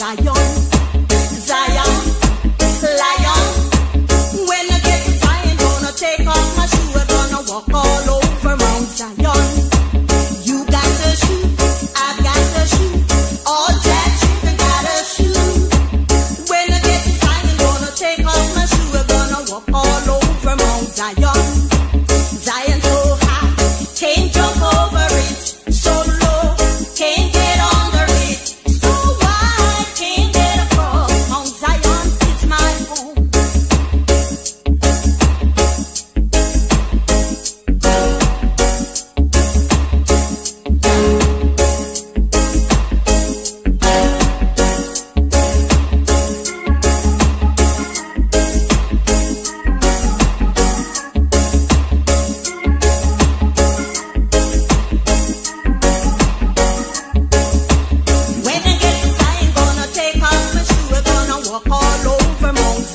walk